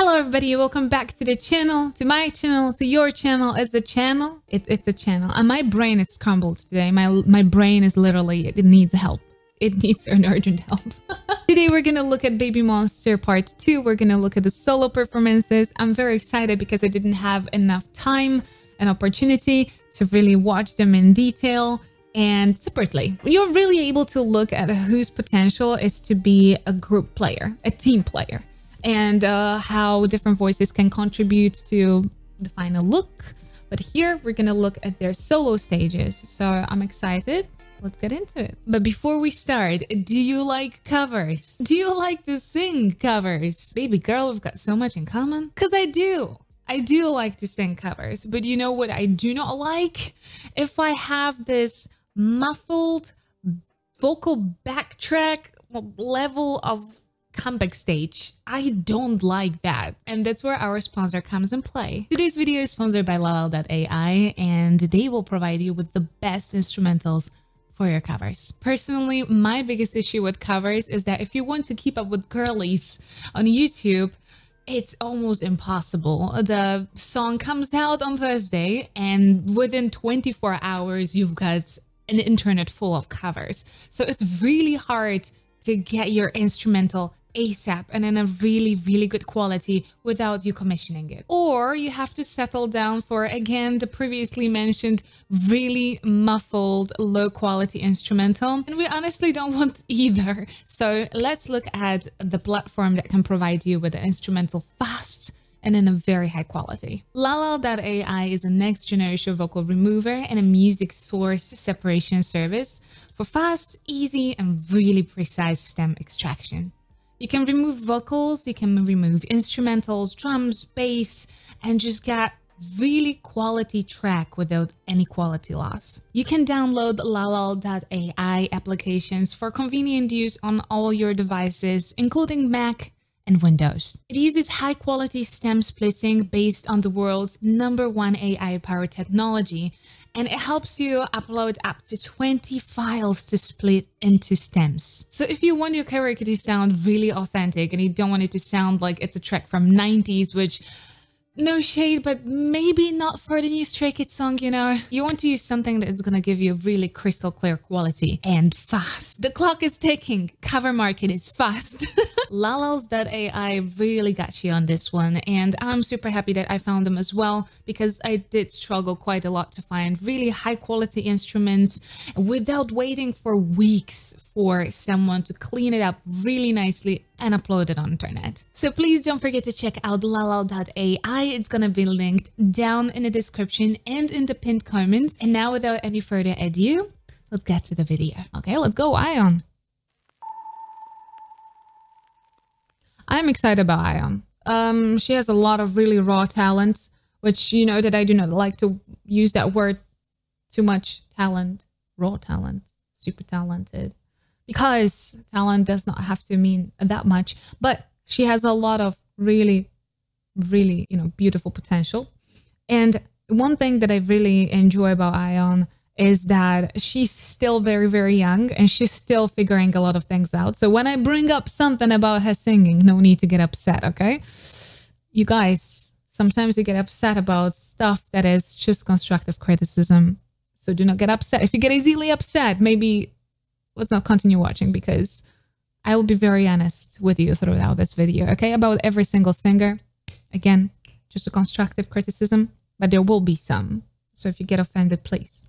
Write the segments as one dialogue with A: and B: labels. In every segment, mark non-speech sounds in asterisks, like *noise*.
A: Hello everybody, welcome back to the channel, to my channel, to your channel. It's a channel, it, it's a channel. And my brain is crumbled today. My, my brain is literally, it needs help. It *laughs* needs an urgent help. *laughs* Today we're gonna look at Baby Monster Part 2. We're gonna look at the solo performances. I'm very excited because I didn't have enough time and opportunity to really watch them in detail and separately. You're really able to look at whose potential is to be a group player, a team player and uh, how different voices can contribute to the final look. But here we're gonna look at their solo stages. So I'm excited. Let's get into it. But before we start, do you like covers? Do you like to sing covers? Baby girl, we've got so much in common. Cause I do. I do like to sing covers, but you know what I do not like? If I have this muffled vocal backtrack level of comeback stage. I don't like that. And that's where our sponsor comes in play. Today's video is sponsored by Lalal.ai and they will provide you with the best instrumentals for your covers. Personally, my biggest issue with covers is that if you want to keep up with girlies on YouTube, it's almost impossible. The song comes out on Thursday and within 24 hours, you've got an internet full of covers. So it's really hard to get your instrumental ASAP and in a really, really good quality without you commissioning it. Or you have to settle down for, again, the previously mentioned really muffled, low quality instrumental. And we honestly don't want *laughs* either. So let's look at the platform that can provide you with an instrumental fast and in a very high quality. Lalal.ai is a next generation vocal remover and a music source separation service for fast, easy, and really precise stem extraction. You can remove vocals, you can remove instrumentals, drums, bass, and just get really quality track without any quality loss. You can download lalal.ai applications for convenient use on all your devices, including Mac, and Windows. It uses high quality stem splitting based on the world's number one AI powered technology, and it helps you upload up to 20 files to split into stems. So if you want your karaoke to sound really authentic and you don't want it to sound like it's a track from 90s, which no shade, but maybe not for the new Stray Kids song, you know? You want to use something that's gonna give you a really crystal clear quality and fast. The clock is ticking. Cover market is fast. *laughs* Lalals.ai really got you on this one, and I'm super happy that I found them as well because I did struggle quite a lot to find really high quality instruments without waiting for weeks for someone to clean it up really nicely and upload it on internet. So please don't forget to check out lalal.ai. It's gonna be linked down in the description and in the pinned comments. And now without any further ado, let's get to the video. Okay, let's go Ahyeon. I'm excited about Ahyeon. Um, she has a lot of really raw talent, which you know that I do not like to use that word too much. Talent, raw talent, super talented, because talent does not have to mean that much. But she has a lot of really, really, you know, beautiful potential. And one thing that I really enjoy about Ahyeon is that she's still very, very young and she's still figuring a lot of things out. So when I bring up something about her singing, no need to get upset, okay? You guys, sometimes you get upset about stuff that is just constructive criticism. So do not get upset. If you get easily upset, maybe let's not continue watching because I will be very honest with you throughout this video, okay? About every single singer. Again, just a constructive criticism, but there will be some. So if you get offended, please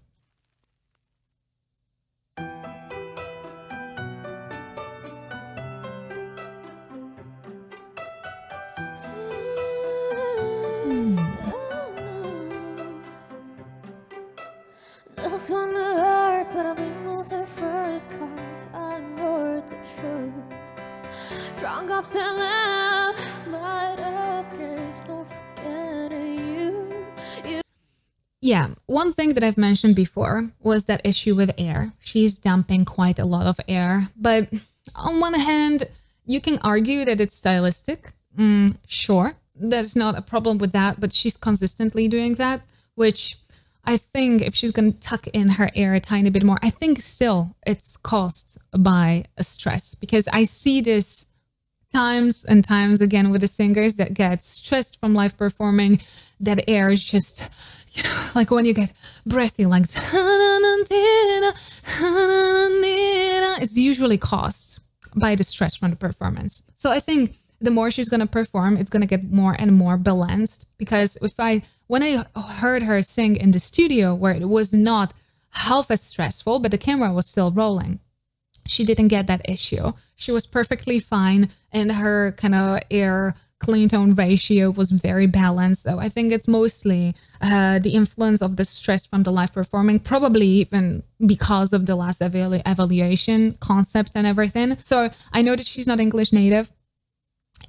A: Drunk off love, you. you. Yeah, one thing that I've mentioned before was that issue with air. She's dumping quite a lot of air, but on one hand, you can argue that it's stylistic. Mm, sure, there's not a problem with that, but she's consistently doing that, which I think if she's going to tuck in her air a tiny bit more, I think still it's caused by a stress because I see this times and times again with the singers that get stressed from live performing. That air is just, you know, like when you get breathy, like it's usually caused by the stress from the performance. So I think the more she's going to perform, it's going to get more and more balanced because if I when I heard her sing in the studio where it was not half as stressful, but the camera was still rolling, she didn't get that issue. She was perfectly fine, and her kind of air clean tone ratio was very balanced. So I think it's mostly uh, the influence of the stress from the live performing, probably even because of the last evalu- evaluation concept and everything. So I know that she's not English native.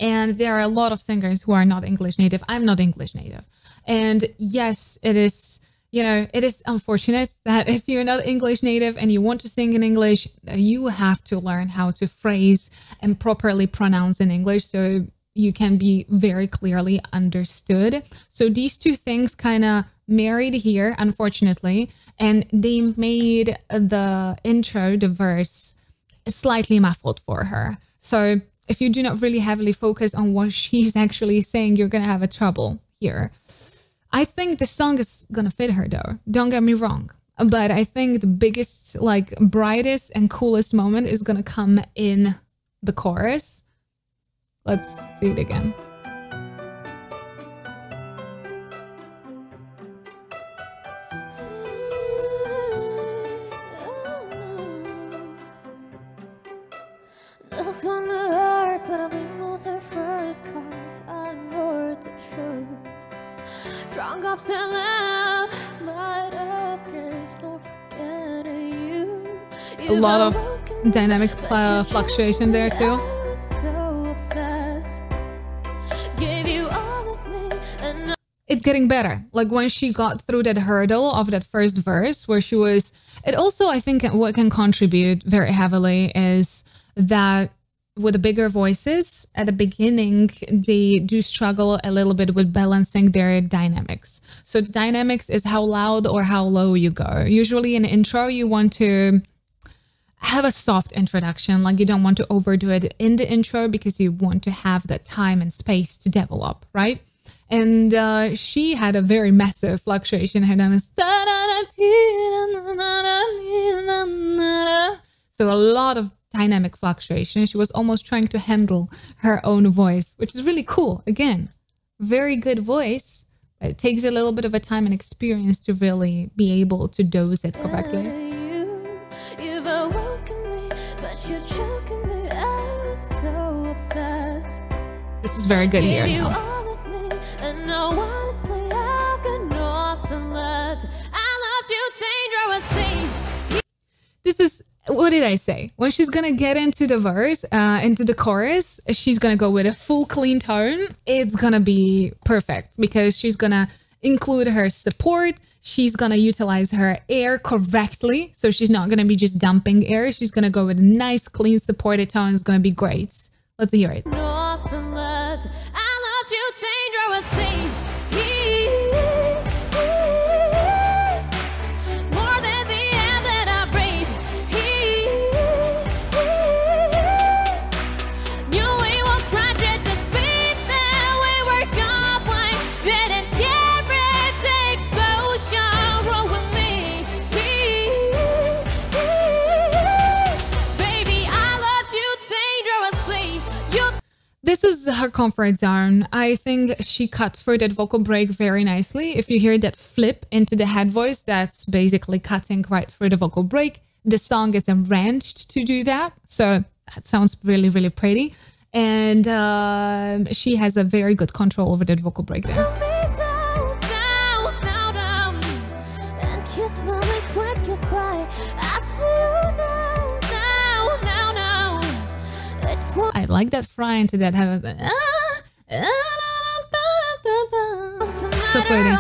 A: And there are a lot of singers who are not English native. I'm not English native. And yes, it is, you know, it is unfortunate that if you're not English native and you want to sing in English, you have to learn how to phrase and properly pronounce in English so you can be very clearly understood. So these two things kind of married here, unfortunately, and they made the intro, the verse, slightly muffled for her. So if you do not really heavily focus on what *laughs* she's actually saying, you're going to have a trouble here. I think the song is gonna fit her though. Don't get me wrong. But I think the biggest, like, brightest and coolest moment is gonna come in the chorus. Let's see it again. but I'll be most cause I know the truth. Drunk up to loud, light up, there's no forgetting you. A lot of dynamic uh, fluctuation there too. it's getting better. Like when she got through that hurdle of that first verse, where she was. It also, I think, what can contribute very heavily is that with the bigger voices at the beginning they do struggle a little bit with balancing their dynamics. So the dynamics is how loud or how low you go. Usually in intro you want to have a soft introduction like you don't want to overdo it in the intro because you want to have that time and space to develop right? And uh, she had a very massive fluctuation. Her name is so a lot of dynamic fluctuation. She was almost trying to handle her own voice, which is really cool. Again, very good voice. It takes a little bit of a time and experience to really be able to dose it correctly. This is very good here now. This is what did I say? When she's gonna get into the verse, uh, into the chorus, she's gonna go with a full clean tone. It's gonna be perfect because she's gonna include her support. She's gonna utilize her air correctly. So she's not gonna be just dumping air. She's gonna go with a nice, clean, supported tone. It's gonna be great. Let's hear it. This is her comfort zone. I think she cut through that vocal break very nicely. If you hear that flip into the head voice, that's basically cutting right through the vocal break. The song is arranged to do that. So that sounds really, really pretty. And uh, she has a very good control over that vocal break there. Like that fry into that head. So pretty.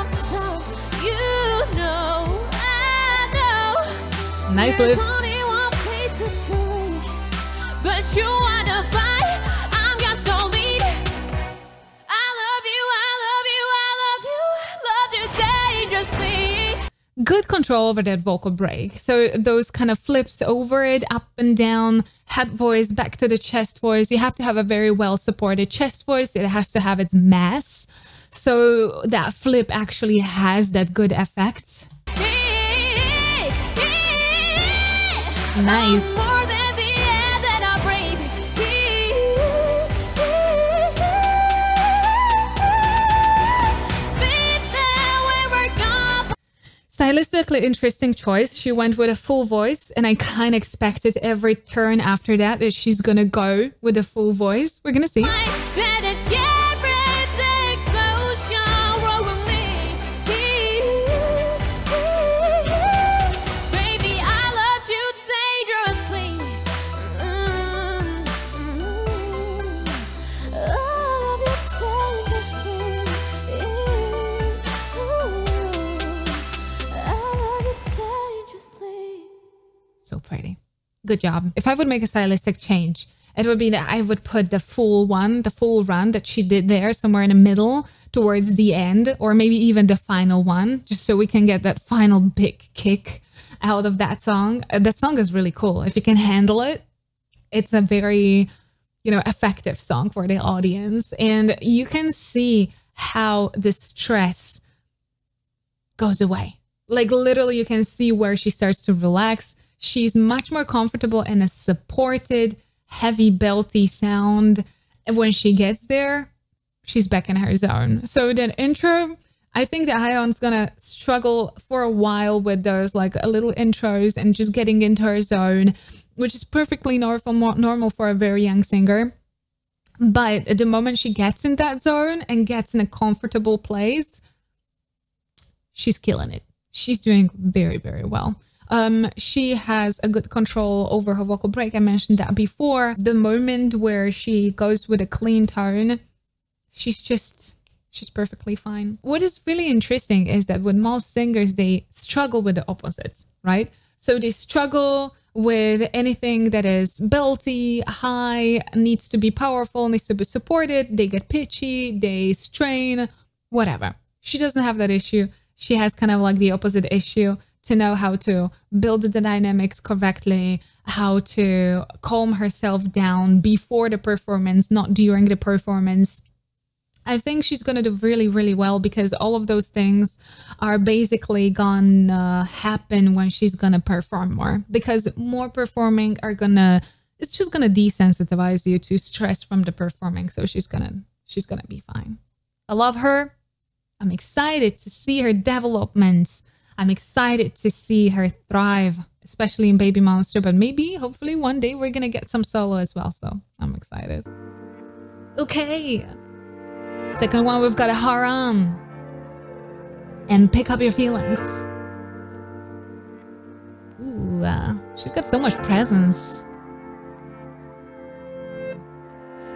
A: Nice lift. Good control over that vocal break. So those kind of flips over it, up and down, head voice, back to the chest voice. You have to have a very well supported chest voice. It has to have its mass. So that flip actually has that good effect. Nice. Stylistically interesting choice. She went with a full voice, and I kind of expected every turn after that that she's gonna go with a full voice. We're gonna see. Good job. If I would make a stylistic change, it would be that I would put the full one, the full run that she did there somewhere in the middle towards the end, or maybe even the final one, just so we can get that final big kick out of that song. Uh, that song is really cool. If you can handle it, it's a very, you know, effective song for the audience. And you can see how the stress goes away. Like literally, you can see where she starts to relax She's much more comfortable in a supported, heavy, belty sound. And when she gets there, she's back in her zone. So that intro, I think that Ahyeon's gonna struggle for a while with those like a little intros and just getting into her zone, which is perfectly normal normal for a very young singer. But at the moment she gets in that zone and gets in a comfortable place, she's killing it. She's doing very, very well. Um, she has a good control over her vocal break. I mentioned that before. The moment where she goes with a clean tone, she's just she's perfectly fine. What is really interesting is that with most singers, they struggle with the opposites, right? So they struggle with anything that is belty, high, needs to be powerful, needs to be supported. They get pitchy, they strain, whatever. She doesn't have that issue. She has kind of like the opposite issue to know how to build the dynamics correctly, how to calm herself down before the performance, not during the performance. I think she's going to do really, really well because all of those things are basically going to happen when she's going to perform more. Because more performing are going to, it's just going to desensitize you to stress from the performing. So she's going to, she's going to be fine. I love her. I'm excited to see her developments I'm excited to see her thrive, especially in Baby Monster, but maybe, hopefully, one day we're gonna get some solo as well. So I'm excited. Okay. Second one, we've got a Haram. And pick up your feelings. Ooh, uh, she's got so much presence.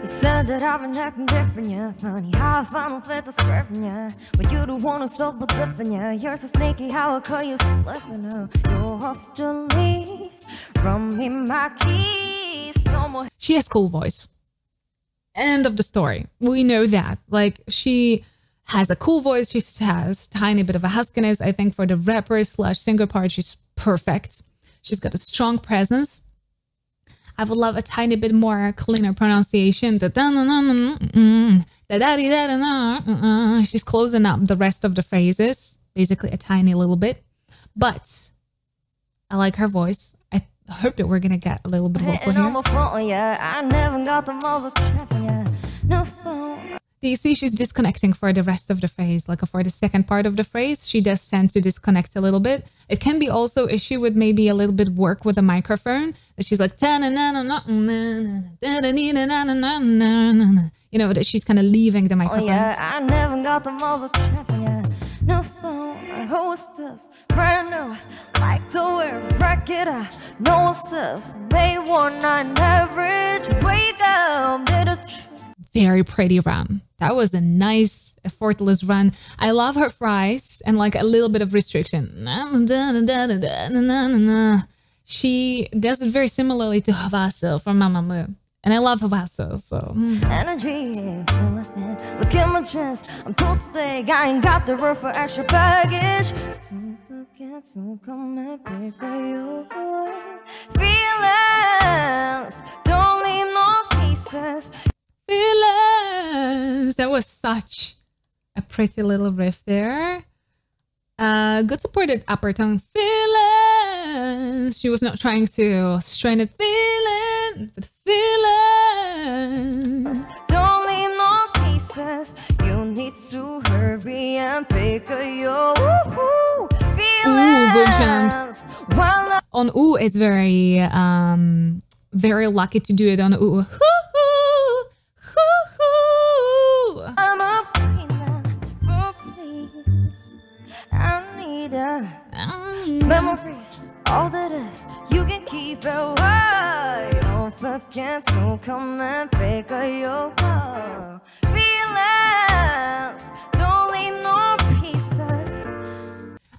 B: You said that I've been acting different, yeah. Funny how I finally fit the script, yeah. But you don't wanna solve a different, yeah. You're so sneaky how I call you slipping, uh You're off the lease Run me my keys. No more
A: She has cool voice. End of the story. We know that. Like, she has a cool voice. She has tiny bit of a huskiness. I think for the rapper slash singer part She's perfect. She's got a strong presence I would love a tiny bit more cleaner pronunciation. She's closing up the rest of the phrases, basically a tiny little bit. But I like her voice. I hope that we're gonna get a little bit of vocal here. No phone. Do you see she's disconnecting for the rest of the phrase? Like for the second part of the phrase, she does tend to disconnect a little bit. It can be also issue with maybe a little bit work with a microphone. She's like, you know, that she's kind of leaving the microphone. Oh yeah, I never got the most yeah. No phone, hostess, brand new, like to wear bracket, no assist, May one nine average, wake up, did a very pretty run. That was a nice, effortless run. I love her fries and like a little bit of restriction. She does it very similarly to Hwasa from Mamamoo. And I love Hwasa, so. mm.
B: Energy. Look at my chest, I'm too thick. I ain't got the room for extra baggage. Don't forget to come and pick. Feelings, don't leave no pieces.
A: Feelings. That was such a pretty little riff there. Uh, good supported upper tone. Feelings. She was not trying to strain it. Feeling, but feelings.
B: Don't leave no pieces. You need to hurry and pick up your.
A: Ooh,
B: feelings. While
A: On ooh, it's very um very lucky to do it on ooh.
B: I need a
A: Mm.
B: memories. All that is, you can keep it. Don't forget to come and pick up your call. Feelings, don't leave no pieces.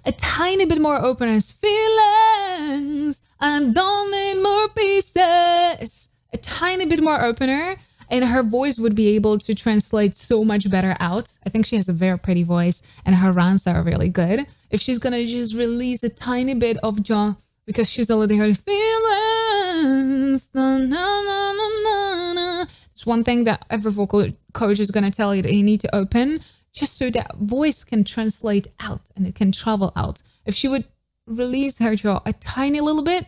A: a tiny bit more openness. Feelings. I don't need more pieces. A tiny bit more opener. And her voice would be able to translate so much better out. I think she has a very pretty voice and her runs are really good. If she's gonna just release a tiny bit of jaw because she's letting her feelings. Na, na, na. It's one thing that every vocal coach is gonna tell you that you need to open just so that voice can translate out and it can travel out. If she would release her jaw a tiny little bit,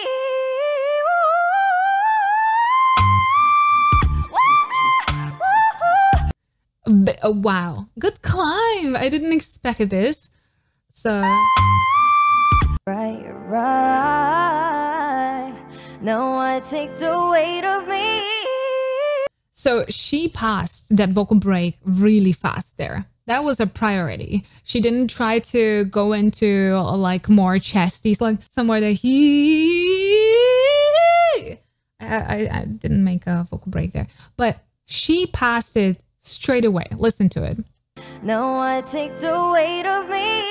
A: oh, wow, good climb! I didn't expect this. So
B: Right, right. Now I take the weight of me.
A: So she passed that vocal break really fast there. That was a priority. She didn't try to go into like more chesties, like somewhere that he. I, I, I didn't make a vocal break there, but she passed it straight away. Listen to it.
B: Now I take the weight of me.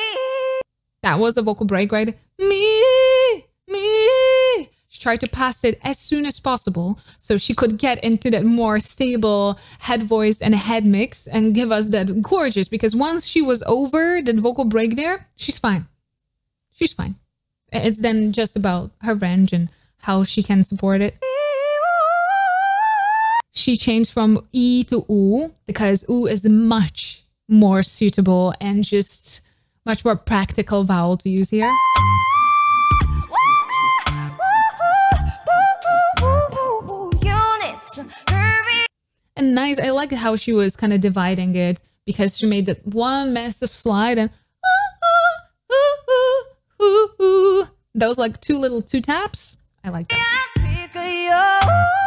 A: That was a vocal break, right? Me, me. She tried to pass it as soon as possible so she could get into that more stable head voice and head mix and give us that gorgeous. Because once she was over that vocal break there, she's fine. She's fine. It's then just about her range and how she can support it. She changed from E to U because U is much more suitable and just much more practical vowel to use here. And nice, I like how she was kind of dividing it because she made that one massive slide and those like two little two taps. I like that.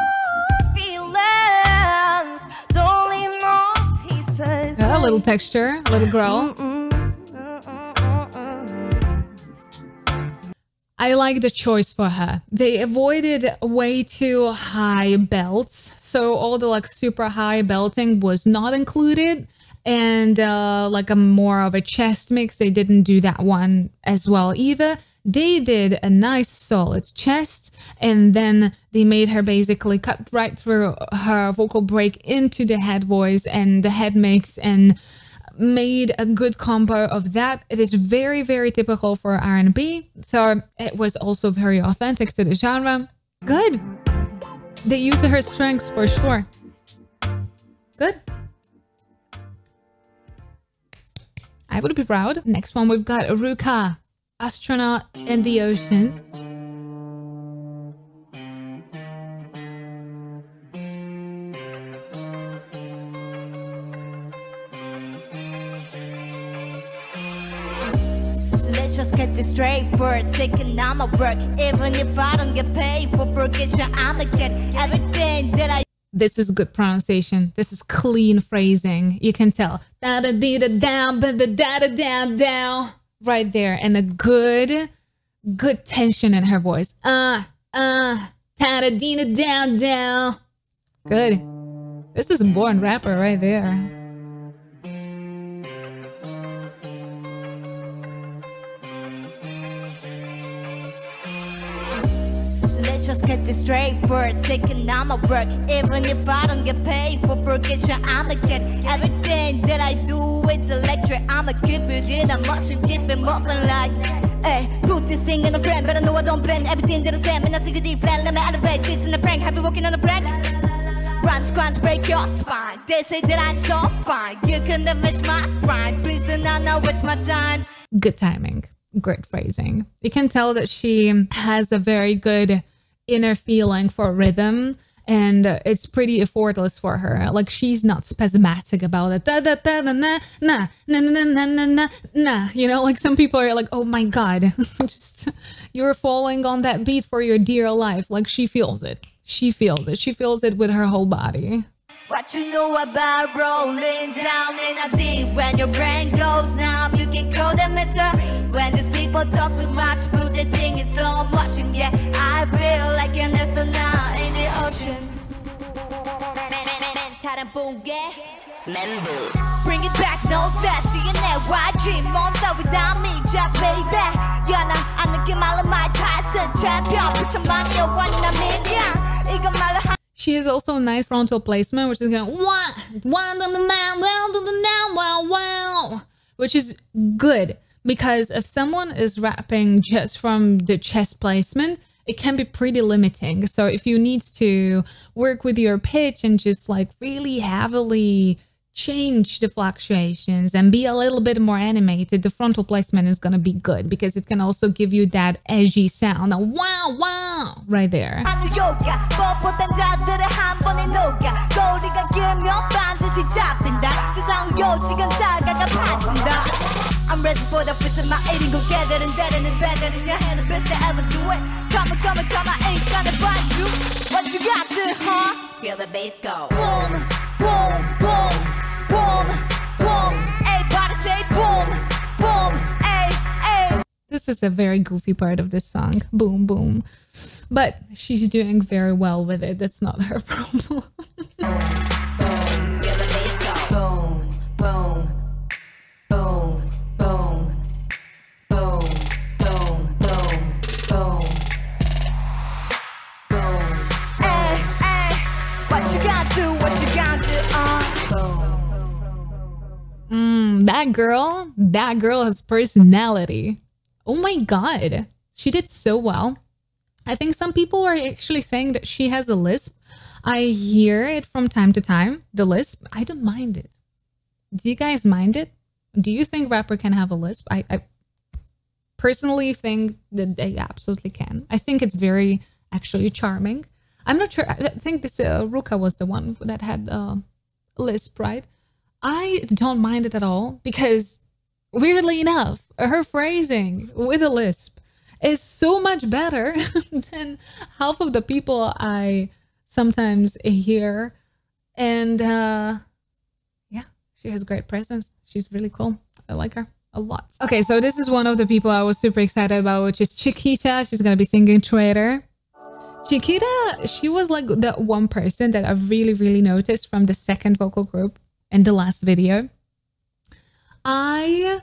A: Little texture, a little growl. I like the choice for her. They avoided way too high belts. So all the like super high belting was not included. And uh, like a more of a chest mix, they didn't do that one as well either. They did a nice solid chest and then they made her basically cut right through her vocal break into the head voice and the head mix and made a good combo of that. It is very, very typical for R&B, so it was also very authentic to the genre. Good. They used her strengths for sure. Good. I would be proud. Next one, we've got Ruka, astronaut in the ocean.
C: Let's just get this straight first. Taking on my work, even if I don't get paid for forgetting, I'ma get everything that I
A: This is good pronunciation. This is clean phrasing. You can tell. Da da dee da down, ba da da da down down. Right there and a good, good tension in her voice. Uh, uh, Tadadina down, down. Good. This is a born rapper right there.
C: Just get this straight for a second. I'ma work even if I don't get paid for forgetting. I'ma get everything that I do. It's electric. I'ma keep it in a and keep it moving like. Hey, put this thing in a brand, but I know I don't blend everything that I say. Man, I see deep plan. Let me elevate this in a prank. Have you working on a prank? Rhymes, crimes break your spine. They say that I'm so fine. You can never match my grind. Please, and I know it's my time.
A: Good timing. Great phrasing. You can tell that she has a very good inner feeling for rhythm and it's pretty effortless for her. Like she's not spasmodic about it. Da, da, da, na, na, na, na, na, na, na. You know, like some people are like, oh my God, *laughs* just you're falling on that beat for your dear life. Like she feels it. She feels it. She feels it with her whole body.
C: What you know about rolling down in a deep when your brain goes numb, you can call them meter. When these people talk too much, put the thing in slow motion. Yeah, I feel like an astronaut in the ocean. 다른 붕괴 Bring it back, no death, DNA YG Monster without me, just baby Yeah, 나 아는 말로 my Tyson champion 붙여만 여원이나 million 이건 말로 한
A: she has also a nice frontal placement, which is going to the now, wow, wow, which is good because if someone is rapping just from the chest placement, it can be pretty limiting. So if you need to work with your pitch and just like really heavily change the fluctuations and be a little bit more animated, the frontal placement is going to be good because it can also give you that edgy sound. A wow, wow, right there.
C: I'm ready for the fist in my eating, go get it and that and better than your hand, the best to ever do it. Come on, come on, come on, ain't gonna bite you. What you got to, huh? Feel the bass go. Boom, boom, boom, boom, boom. Everybody say boom, boom, ay, ay.
A: This is a very goofy part of this song. Boom, boom. But she's doing very well with it. That's not her *laughs* problem. Mm, that girl, that girl has personality. Oh my god. She did so well. I think some people are actually saying that she has a lisp. I hear it from time to time, the lisp. I don't mind it. Do you guys mind it? Do you think rapper can have a lisp? I, I personally think that they absolutely can. I think it's very actually charming. I'm not sure. I think this uh, Ruka was the one that had uh, a lisp, right? I don't mind it at all because, weirdly enough, her phrasing with a lisp is so much better *laughs* than half of the people I sometimes hear. And uh, yeah, she has great presence. She's really cool. I like her a lot. Okay, so this is one of the people I was super excited about, which is Chiquita. She's gonna be singing Traitor. Chiquita, she was like the one person that I really, really noticed from the second vocal group in the last video. I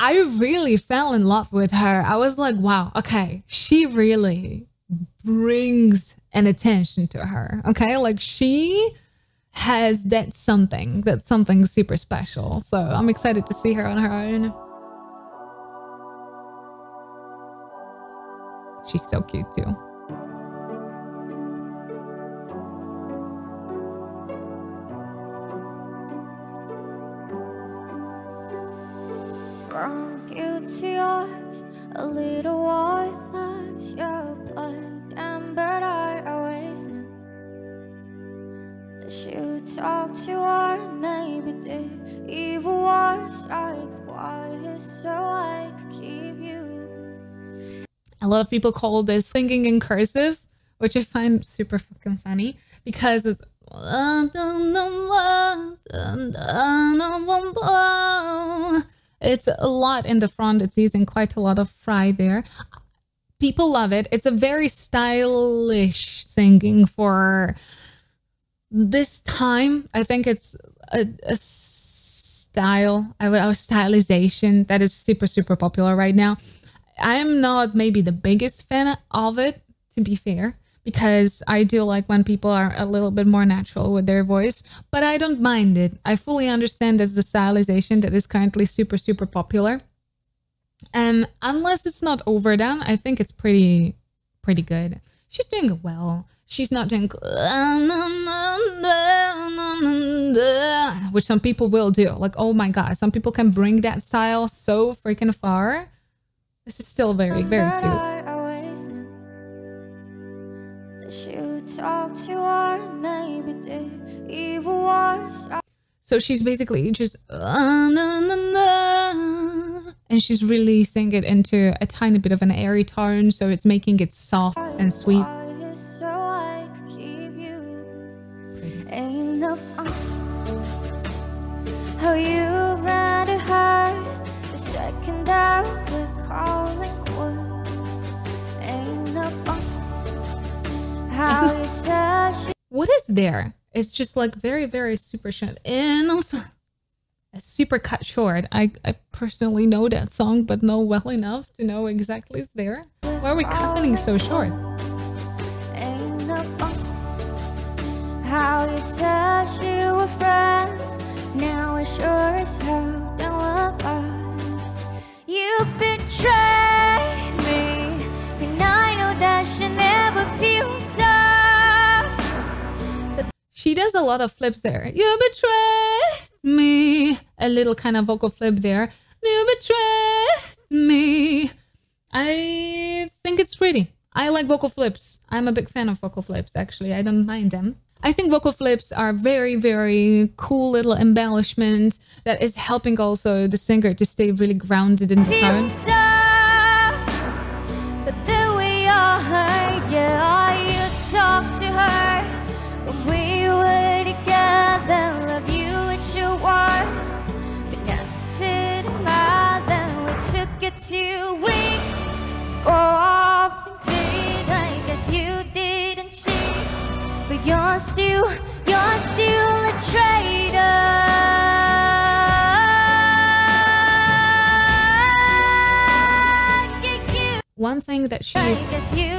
A: I really fell in love with her. I was like, wow, okay, she really brings an attention to her. Okay, like she has that something, that something super special. So I'm excited to see her on her own. She's so cute too.
B: A little white lies your blood, I always knew that you talk to her, maybe did even worse. Like why is so I could keep you.
A: A lot of people call this singing in cursive, which I find super fucking funny because it's It's a lot in the front. It's using quite a lot of fry there. People love it. It's a very stylish singing for this time. I think it's a, a style, a, a stylization that is super, super popular right now. I'm not maybe the biggest fan of it, to be fair because I do like when people are a little bit more natural with their voice, but I don't mind it. I fully understand that's the stylization that is currently super, super popular. And unless it's not overdone, I think it's pretty, pretty good. She's doing well. She's not doing which some people will do. Like, oh my god, some people can bring that style so freaking far. This is still very, very cute. So she's basically just ah, na na na, and she's releasing it into a tiny bit of an airy tone, so it's making it soft and sweet. How *laughs* what is there? It's just like very, very super short. And *laughs* a super cut short. I, I personally know that song, but know well enough to know exactly it's there. Why are we cutting so short? How you said you were friends, now it sure as hell don't look like you betrayed me, and I know that she never feels she does a lot of flips there. You betrayed me. A little kind of vocal flip there. You betrayed me. I think it's pretty. I like vocal flips. I'm a big fan of vocal flips, actually. I don't mind them. I think vocal flips are very, very cool little embellishment that is helping also the singer to stay really grounded in the tone. You're still, you're still a traitor. One thing that she's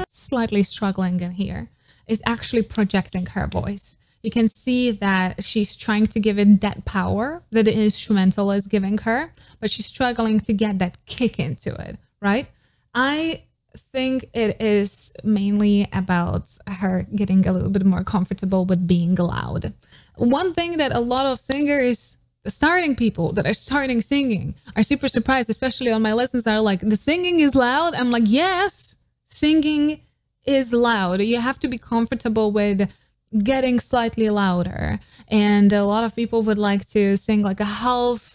A: slightly struggling in here is actually projecting her voice you can see that she's trying to give it that power that the instrumental is giving her, but she's struggling to get that kick into it, right? I think it is mainly about her getting a little bit more comfortable with being loud. One thing that a lot of singers starting people that are starting singing are super surprised, especially on my lessons, are like, the singing is loud. I'm like, yes, singing is loud. You have to be comfortable with getting slightly louder. And a lot of people would like to sing like a half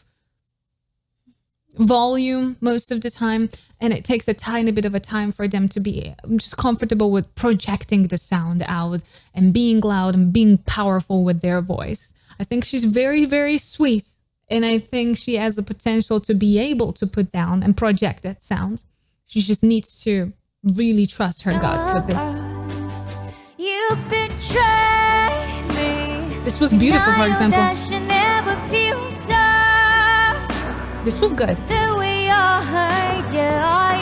A: volume most of the time. And it takes a tiny bit of a time for them to be just comfortable with projecting the sound out and being loud and being powerful with their voice. I think she's very, very sweet. And I think she has the potential to be able to put down and project that sound. She just needs to really trust her gut with this. You betray me. This was beautiful, for example. This was good. The way I heard you,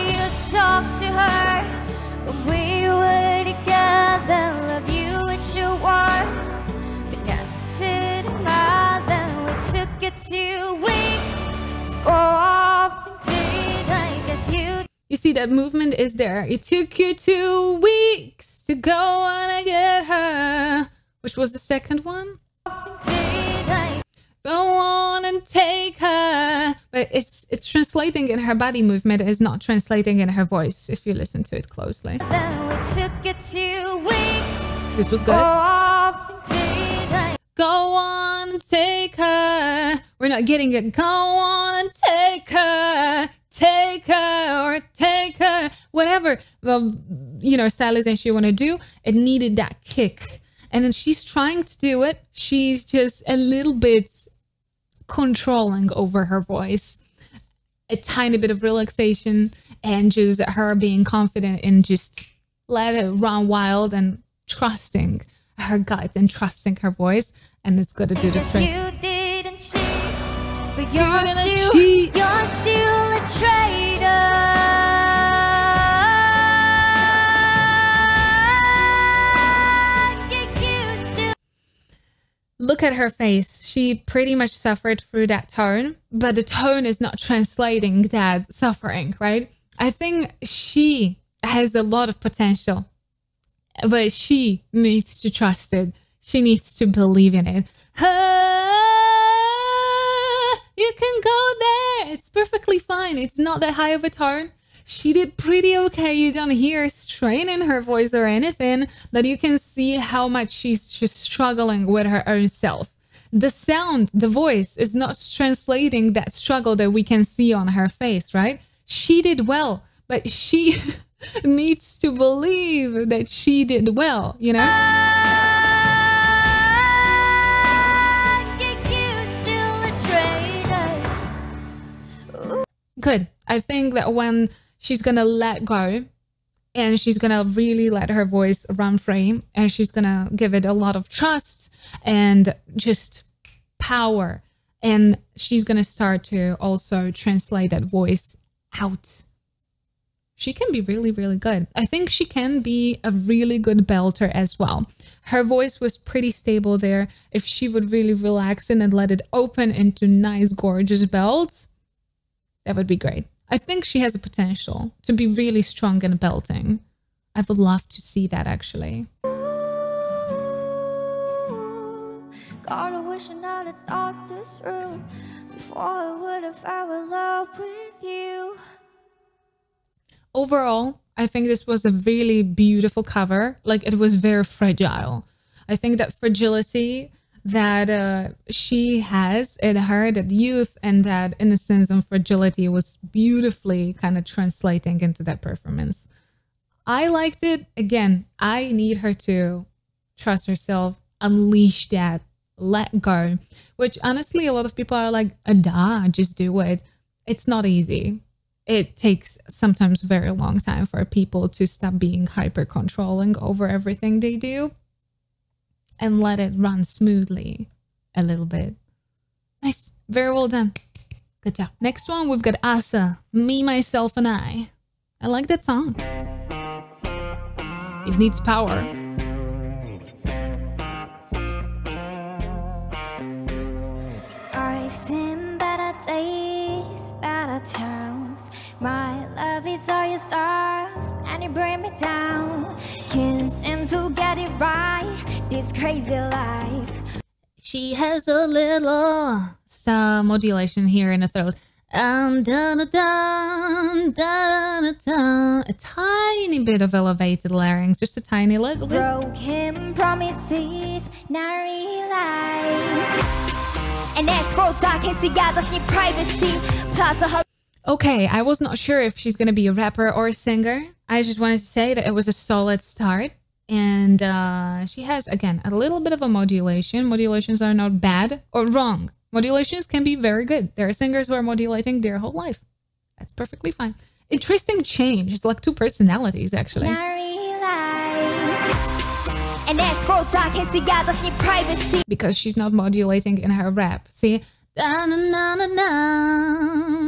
A: you talk to her. When we were together, love you at your worst. But not to then we took it two weeks to go off and. I guess you. You see, that movement is there. It took you two weeks to go and get her. Which was the second one? Go on and take her. But it's it's translating in her body movement. It's not translating in her voice if you listen to it closely. This was good. Go on and take her. We're not getting it. Go on and take her take her or take her, whatever, the, you know, stylization you want to do. It needed that kick. And then she's trying to do it. She's just a little bit controlling over her voice. a tiny bit of relaxation and just her being confident and just let it run wild and trusting her gut and trusting her voice and it's gonna do the trick.
B: you didn't cheat, but
A: You're
B: you're,
A: gonna
B: still,
A: cheat.
B: you're still a traitor.
A: Look at her face. She pretty much suffered through that tone, but the tone is not translating that suffering, right? I think she has a lot of potential, but she needs to trust it. She needs to believe in it. Ah, you can go there. It's perfectly fine. It's not that high of a tone. She did pretty okay. You don't hear strain in her voice or anything, but you can see how much she's just struggling with her own self. The sound, the voice is not translating that struggle that we can see on her face, right? She did well, but she *laughs* needs to believe that she did well, you know? Good. I think that when she's gonna let go and she's gonna really let her voice run free and she's gonna give it a lot of trust and just power. And she's gonna start to also translate that voice out. She can be really really good. I think she can be a really good belter as well. Her voice was pretty stable there. If she would really relax it and let it open into nice gorgeous belts that would be great. I think she has a potential to be really strong in belting. I would love to see that actually.
B: God, I wish I not have thought this through before I would have fell in with you.
A: Overall, I think this was a really beautiful cover. Like it was very fragile. I think that fragility that uh, she has in her, that youth and that innocence and fragility was beautifully kind of translating into that performance. I liked it. Again, I need her to trust herself, unleash that, let go. Which honestly, a lot of people are like, "Ada, just do it." It's not easy. It takes sometimes very long time for people to stop being hyper controlling over everything they do and let it run smoothly a little bit. Nice. Very well done. Good job. Next one, we've got Asa, Me, Myself, and I. I like that song. It needs power.
B: I've seen better days, better times. My love is all bring me down. Can't seem to get it right, this crazy life.
A: She has a little some modulation here in the throat. Um, da da da da da da. A tiny bit of elevated larynx, just a tiny little bit.
B: Broken promises, now realize. And as for I can see I just need privacy. Plus whole
A: Okay, I was not sure if she's gonna be a rapper or a singer. I just wanted to say that it was a solid start. And uh, she has, again, a little bit of a modulation. Modulations are not bad or wrong. Modulations can be very good. There are singers who are modulating their whole life. That's perfectly fine. Interesting change. It's like two personalities, actually.
B: And as for I see I just need privacy.
A: because she's not modulating in her rap. See, da na na na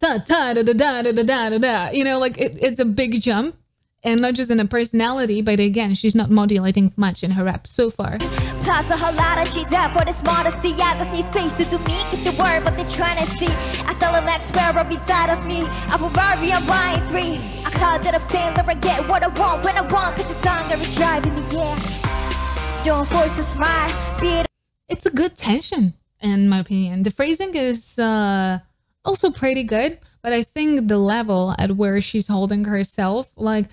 A: ta ta da da da da da da da. You know, like it, it's a big jump, and not just in the personality, but again, she's not modulating much in her rap so far.
B: Plus a whole lot of she's up for this modesty. I just need space to do me, give the word what they're trying to see. I still am like swearer beside of me. I will I'm buying three. I cloud that up saying that get what I want when I want, cause the song that driving me, yeah. Don't force a smile, be it.
A: It's a good tension, in my opinion. The phrasing is uh also pretty good, but I think the level at where she's holding herself, like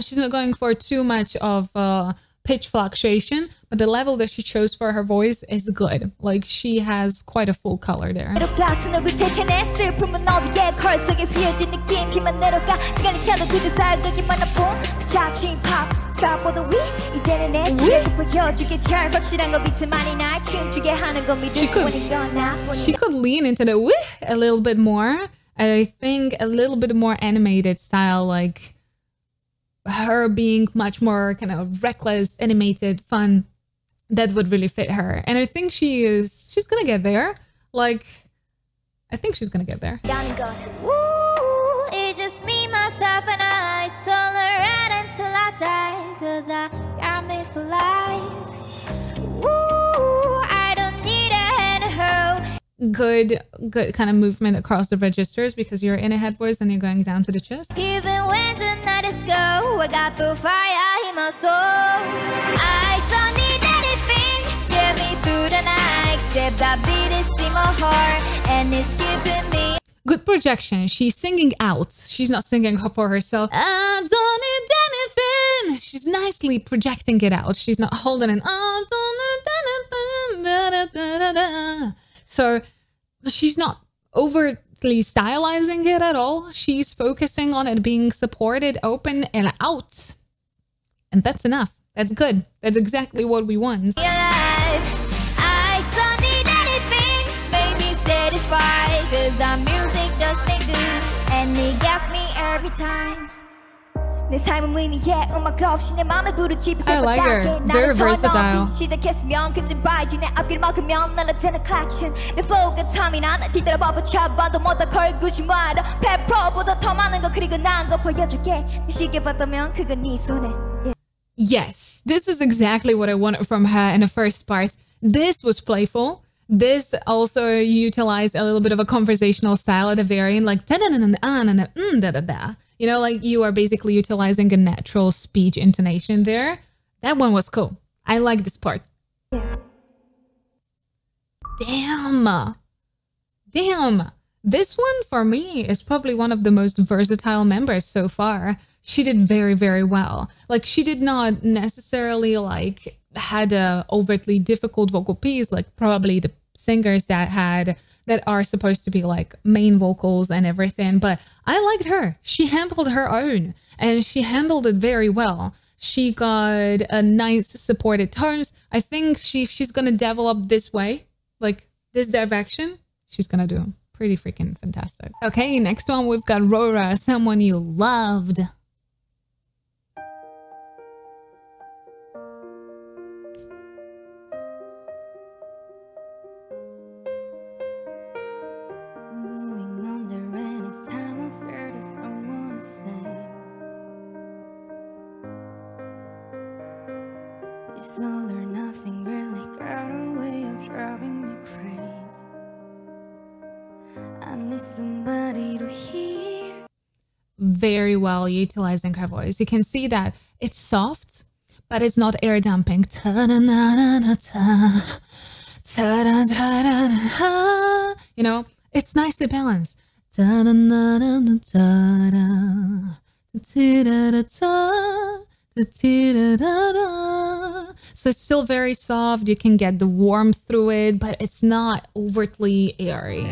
A: she's not going for too much of uh, pitch fluctuation, but the level that she chose for her voice is good. Like she has quite a full color there
B: 같은 얼굴 재채내 슬픔은 어디에 걸석에 휘어진 느낌 피만 내려가 시간이 차도 그저 살기만 하고 또 자취 팝 무엇보다 위 이제는 내 시간을 보여주게 잘 확실한 거 비트만이 날 춤추게 하는 건 믿을
A: She
B: 수
A: could-
B: 있는 건 나뿐이야
A: She could lean into the wih a little bit more. I think a little bit more animated style, like her being much more kind of reckless, animated, fun. That would really fit her. And I think she is, she's gonna get there. Like, I think she's gonna get there. Good, good kind of movement across the registers because you're in a head voice and you're going down to the chest.
B: Even when the night is cold I got the fire in my soul I don't need anything to me through the night Except that beat is in my heart And it's keeping me
A: good projection. She's singing out. She's not singing for herself. I don't need anything. She's nicely projecting it out. She's not holding it. I don't need anything. Da, da, da. So she's not overtly stylizing it at all. She's focusing on it being supported, open, and out. And that's enough. That's good. That's exactly what we want.
B: Cause music does me good. And gets me every time. 내 삶은 의미해 음악 없이 내 맘에 부르짖고
A: I like her.
B: 새벽에
A: Very
B: 나는 더
A: versatile.
B: 높이 시작했으면 그쯤 봐야지 내 앞길을 막으면 날아드는 클락션 내 flow가 탐이 나나 뒤따라 붙여봐도 못다 걸구지 마라 100%보다 더 많은 거 그리고 나은 거 보여줄게 네 시계 봤다면 그건 네 손에 yeah.
A: Yes, this is exactly what I wanted from her in the first part. This was playful. This also utilized a little bit of a conversational style at the very end, like da da da da da da da da da. You know, like you are basically utilizing a natural speech intonation there. That one was cool. I like this part. Damn. Damn. This one for me is probably one of the most versatile members so far. She did very, very well. Like she did not necessarily like had a overtly difficult vocal piece, like probably the singers that had that are supposed to be like main vocals and everything. But I liked her. She handled her own and she handled it very well. She got a nice supported tones. I think she she's gonna develop this way, like this direction, she's gonna do pretty freaking fantastic. Okay, next one we've got Rora, someone you loved. Well utilizing her voice. You can see that it's soft, but it's not air dumping. You know, it's nicely balanced. So it's still very soft. You can get the warmth through it, but it's not overtly airy.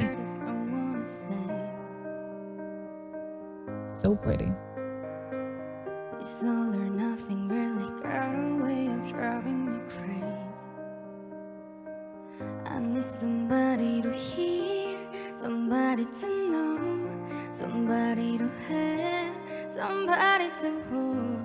A: So pretty.
B: This all or nothing really got a way of driving me crazy. I need somebody to hear, somebody to know, somebody to have, somebody to hold.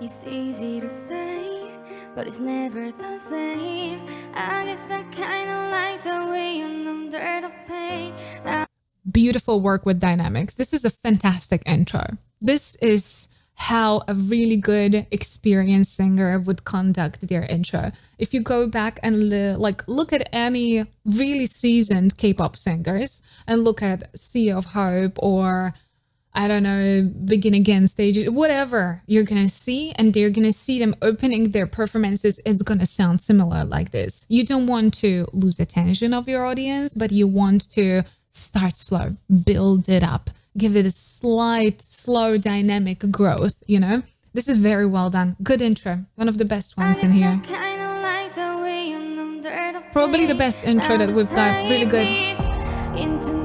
B: It's easy to say, but it's never the same. I guess I kinda like the way you numb the pain. Now
A: beautiful work with dynamics. This is a fantastic intro. This is how a really good experienced singer would conduct their intro. If you go back and like look at any really seasoned K-pop singers and look at Sea of Hope or I don't know, begin again stages, whatever you're gonna see, and they're gonna see them opening their performances, it's gonna sound similar like this. You don't want to lose attention of your audience, but you want to start slow, build it up, give it a slight, slow, dynamic growth, you know? This is very well done. Good intro. One of the best ones in here.
B: kinda like the way you numb the
A: Probably the best intro that we've got. Really good.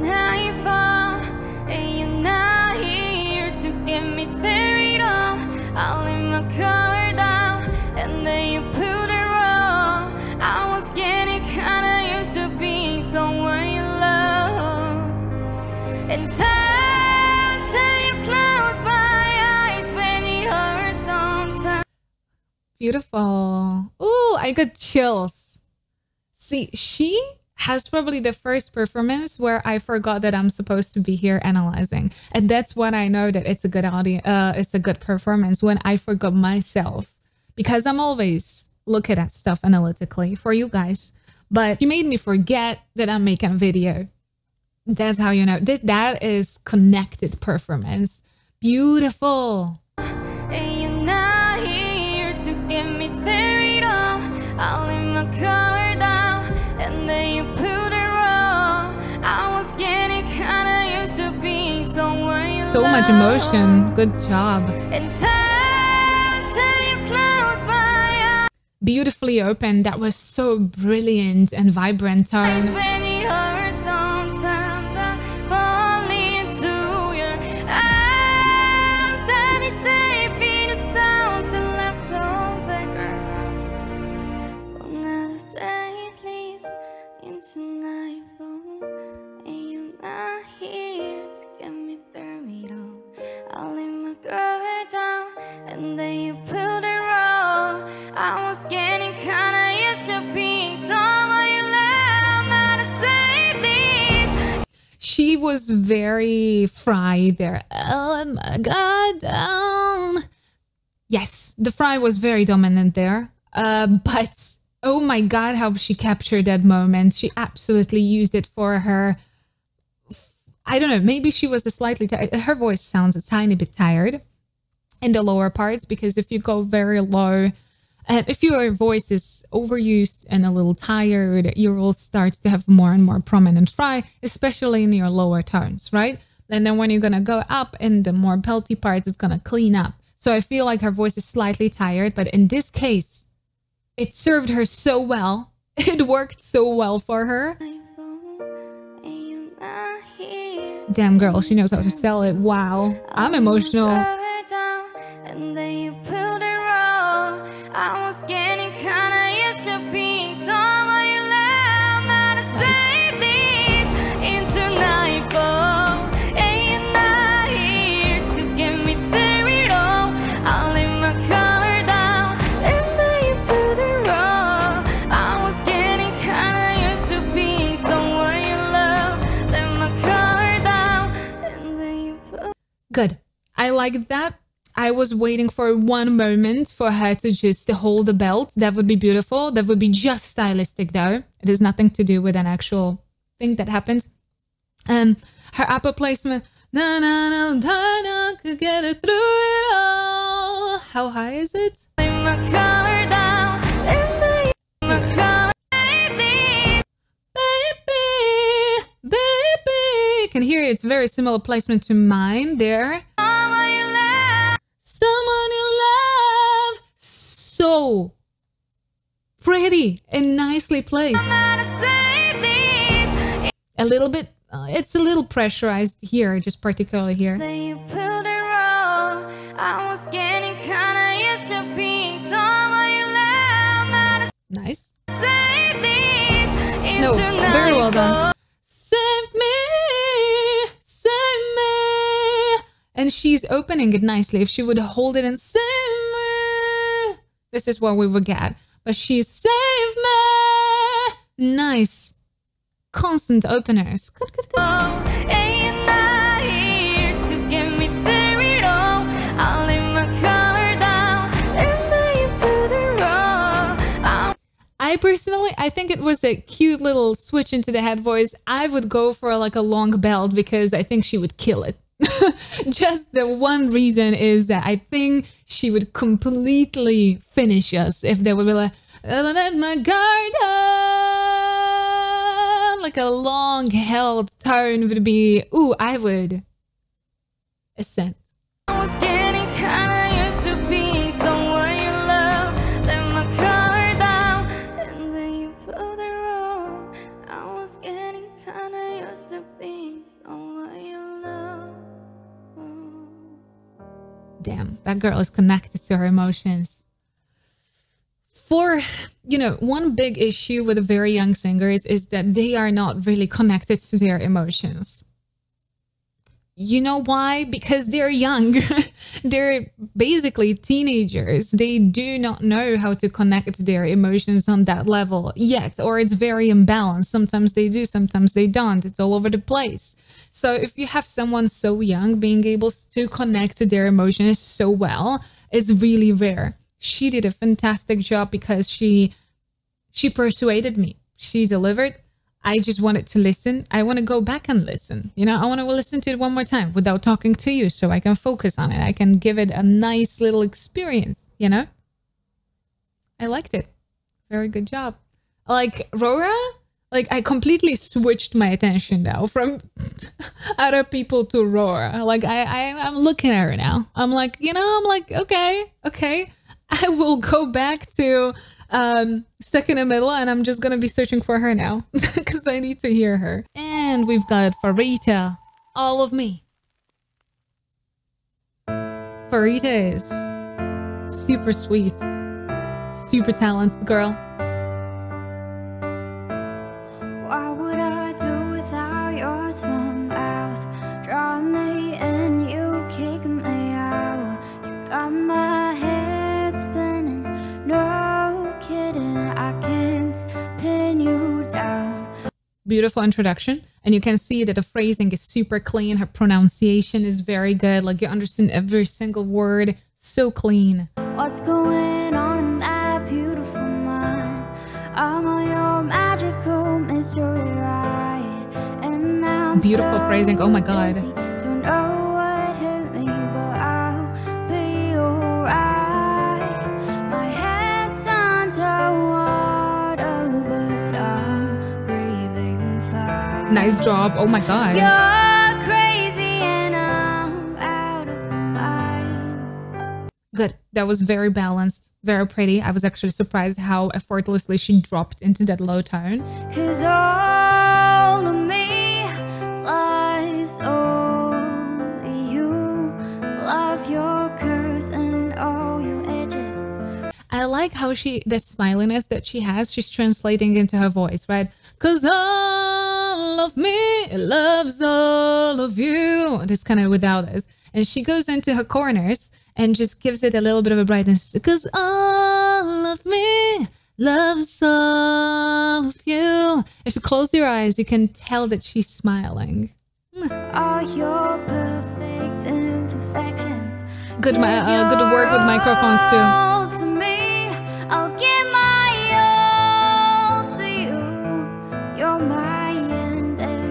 A: Beautiful. Ooh, I got chills. See, she has probably the first performance where I forgot that I'm supposed to be here analyzing. And that's when I know that it's a good audio uh it's a good performance when I forgot myself. Because I'm always looking at stuff analytically for you guys. But you made me forget that I'm making a video. That's how you know. This that is connected performance. Beautiful. So much emotion. Good job. Beautifully open. That was so brilliant and vibrant tone.
B: And then you pulled it wrong. I was getting kinda used to being someone you love, not.
A: She was very fry there. Oh my god. down. Yes, the fry was very dominant there. Uh, but oh my god, how she captured that moment. She absolutely used it for her. I don't know, maybe she was a slightly tired. Her voice sounds a tiny bit tired in the lower parts because if you go very low, uh, if your voice is overused and a little tired, you will start to have more and more prominent fry, especially in your lower tones, right? And then when you're gonna go up in the more belty parts, it's gonna clean up. So I feel like her voice is slightly tired, but in this case, it served her so well. *laughs* It worked so well for her. Damn girl, she knows how to sell it. Wow. I'm emotional.
B: And then you pulled it wrong. I was getting kinda used to being someone you love, not to say this into nightfall. And you're not here to get me through it all. I'll leave my car down, and then you pulled it wrong. I was getting kinda used to being someone you love. Let my car down, and then you
A: Good. I like that. I was waiting for one moment for her to just hold the belt. That would be beautiful. That would be just stylistic, though. It has nothing to do with an actual thing that happens. Um, her upper placement. Na na na na na could get her through it all. How high is it? Can hear it's very similar placement to mine there.
B: Someone you love.
A: So pretty and nicely placed. A little bit, uh, it's a little pressurized here, just particularly here. Opening it nicely. If she would hold it and save me, this is what we would get. But she save me. Nice. Constant openers. Good, good, good.
B: And you're here to get me through it all. I'll leave my car down and then you it wrong. I
A: I personally, I think it was a cute little switch into the head voice. I would go for like a long belt because I think she would kill it. *laughs* Just the one reason is that I think she would completely finish us if they would be like, "I'll let my guard down. Like a long held tone would be, ooh, I would ascend. Damn, that girl is connected to her emotions. For, you know, one big issue with the very young singers is that they are not really connected to their emotions. You know why? Because they're young. *laughs* they're basically teenagers. They do not know how to connect their emotions on that level yet, or it's very imbalanced. Sometimes they do, sometimes they don't. It's all over the place. So if you have someone so young being able to connect their emotions so well is really rare. She did a fantastic job because she she persuaded me. She delivered I just wanted to listen. I want to go back and listen. You know, I want to listen to it one more time without talking to you so I can focus on it. I can give it a nice little experience, you know? I liked it. Very good job. Like Rora, like I completely switched my attention now from *laughs* other people to Rora. Like I, I I'm looking at her now. I'm like, you know, I'm like, okay, okay. *laughs* I will go back to um, stuck in middle and I'm just gonna be searching for her now *laughs* because I need to hear her. And we've got Pharita, all of me. Pharita is super sweet, super talented girl. Beautiful introduction. And you can see that the phrasing is super clean. Her pronunciation is very good. Like you understand every single word. So clean.
B: What's going on in that beautiful mind? I'm your magical mystery ride, and I'm
A: Beautiful
B: so
A: phrasing. Oh my God. Nice job. Oh my God.
B: You're crazy and I'm out of my.
A: Good. That was very balanced, very pretty. I was actually surprised how effortlessly she dropped into that low tone.
B: Cause all of me lies only you. Love your curves and all your edges.
A: I like how she, the smiliness that she has, she's translating into her voice, right? Cause all of me loves all of you. This kind of without this. And she goes into her corners and just gives it a little bit of a brightness. Cause all of me loves all of you. If you close your eyes, you can tell that she's smiling.
B: All your perfect imperfections.
A: Good, mi- uh, good work with microphones too.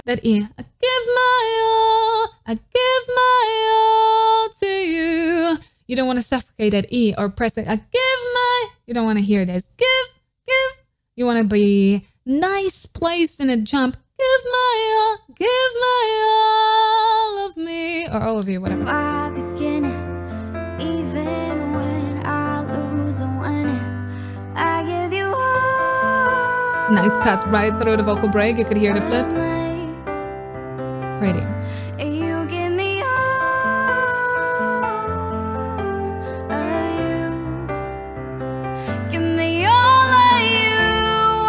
A: That E. I give my all. I give my all to you. You don't want to suffocate that E or press it. I give my. You don't want to hear this. Give, give. You want to be nice placed in a jump. Give my all. Give my all of me. Or all of you, whatever.
B: my beginning. Even when I lose or win it, I give you all.
A: Nice cut right through the vocal break. You could hear the flip.
B: Of me.
A: Pretty.
B: You give me all of you. Give me all of you.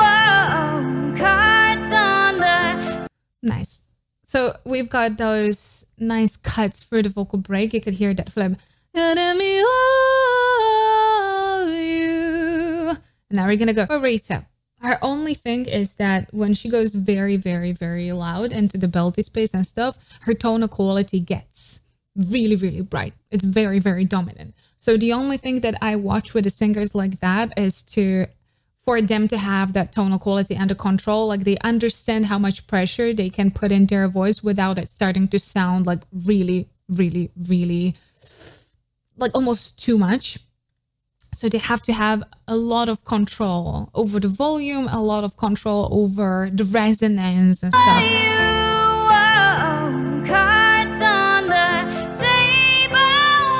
B: Oh, the
A: Nice. So we've got those nice cuts through the vocal break. You could hear that flip. Let me hold you. And now we're gonna go for Rita. Her only thing is that when she goes very, very, very loud into the belty space and stuff, her tonal quality gets really, really bright. It's very, very dominant. So the only thing that I watch with the singers like that is to for them to have that tonal quality under control like they understand how much pressure they can put in their voice without it starting to sound like really really really like almost too much so they have to have a lot of control over the volume a lot of control over the resonance and stuff
B: you. Cards on the table.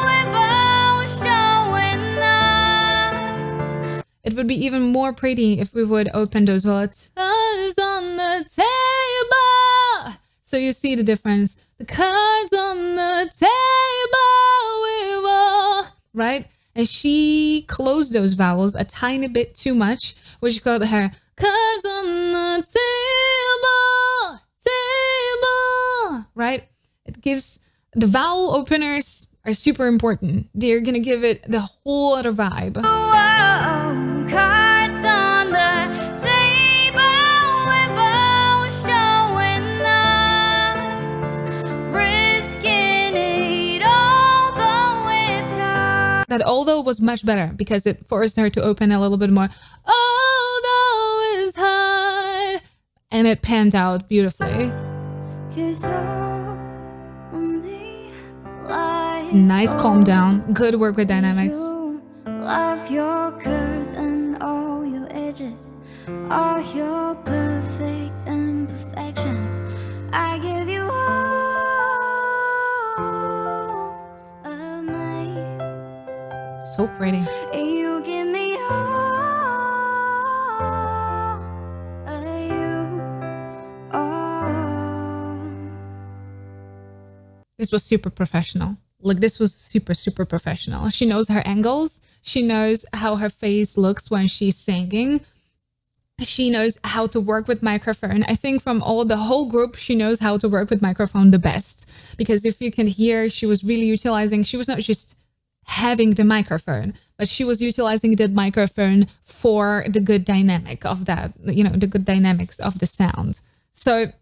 B: We're both showing us.
A: it would be even more pretty if we would open those words on the table so you see the difference the cards on the table we will right and she closed those vowels a tiny bit too much which got her cards on the table table right it gives the vowel openers are super important. They're gonna give it the whole other vibe.
B: Whoa,
A: That although was much better because it forced her to open a little bit more. Although it's hard, and it panned out beautifully.
B: Cause you're only lies
A: Nice calm down. Good work with dynamics.
B: You love your curves and all your edges, all your perfect imperfections.
A: So pretty.
B: You give me all you. All.
A: This was super professional. Like this was super, super professional. She knows her angles. She knows how her face looks when she's singing. She knows how to work with microphone. I think from all the whole group, she knows how to work with microphone the best. Because if you can hear, she was really utilizing, she was not just having the microphone, but she was utilizing the microphone for the good dynamic of that, you know, the good dynamics of the sound. So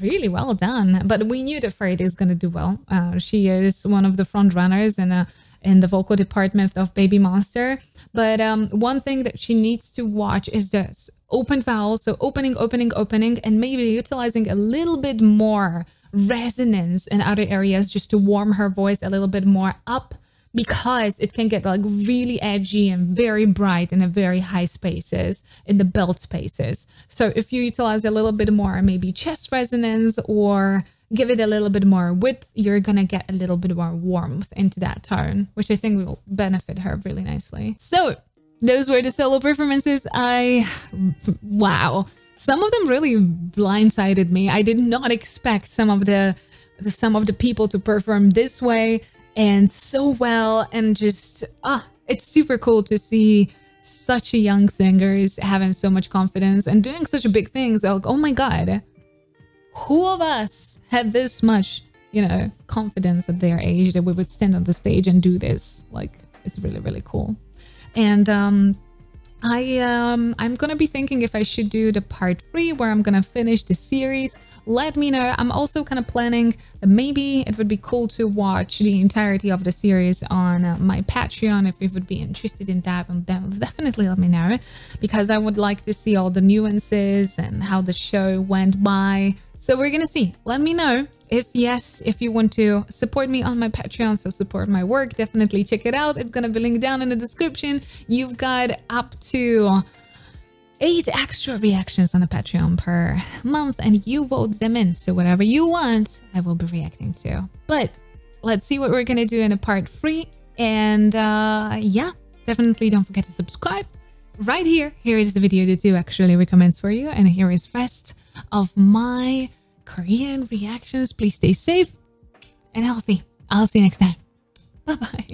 A: really well done. But we knew that Pharita is going to do well. Uh, she is one of the front runners in, a, in the vocal department of Baby Monster. But um, one thing that she needs to watch is this open vowel. So opening, opening, opening, and maybe utilizing a little bit more resonance in other areas just to warm her voice a little bit more up because it can get like really edgy and very bright in the very high spaces in the belt spaces. So if you utilize a little bit more maybe chest resonance or give it a little bit more width, you're gonna get a little bit more warmth into that tone, which I think will benefit her really nicely. So those were the solo performances. I wow. Some of them really blindsided me. I did not expect some of the some of the people to perform this way and so well and just ah it's super cool to see such a young singers having so much confidence and doing such a big things. Like oh my god who of us had this much you know confidence at their age that we would stand on the stage and do this? Like it's really really cool. And um I um I'm gonna be thinking if I should do the part three where I'm gonna finish the series. Let me know. I'm also kind of planning that maybe it would be cool to watch the entirety of the series on uh, my Patreon if you would be interested in that. And then definitely let me know because I would like to see all the nuances and how the show went by. So we're gonna see. Let me know if yes, if you want to support me on my Patreon, so support my work, definitely check it out. It's gonna be linked down in the description. You've got up to eight extra reactions on the Patreon per month, and you vote them in. So whatever you want, I will be reacting to. But let's see what we're gonna do in a part three. And uh, yeah, definitely don't forget to subscribe. Right here, here is the video that do actually recommends for you, and here is rest of my Korean reactions. Please stay safe and healthy. I'll see you next time. Bye bye.